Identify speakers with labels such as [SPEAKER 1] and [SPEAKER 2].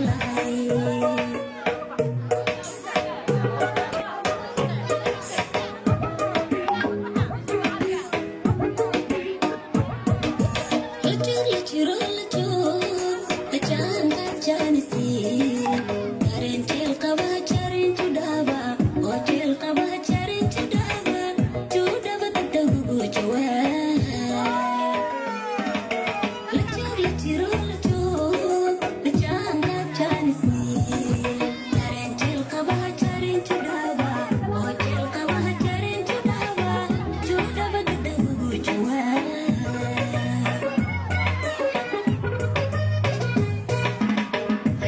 [SPEAKER 1] la la.